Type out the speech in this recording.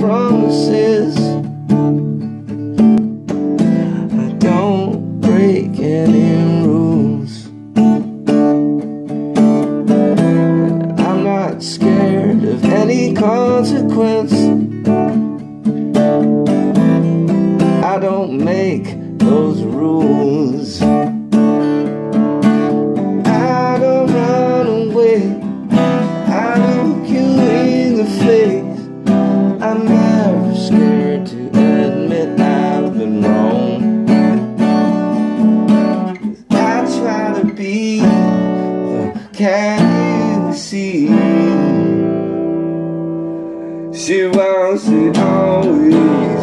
promises. I don't break any rules. I'm not scared of any consequence. I don't make those rules. Scared to admit I've been wrong. I try to be the cat you see. She wants it always.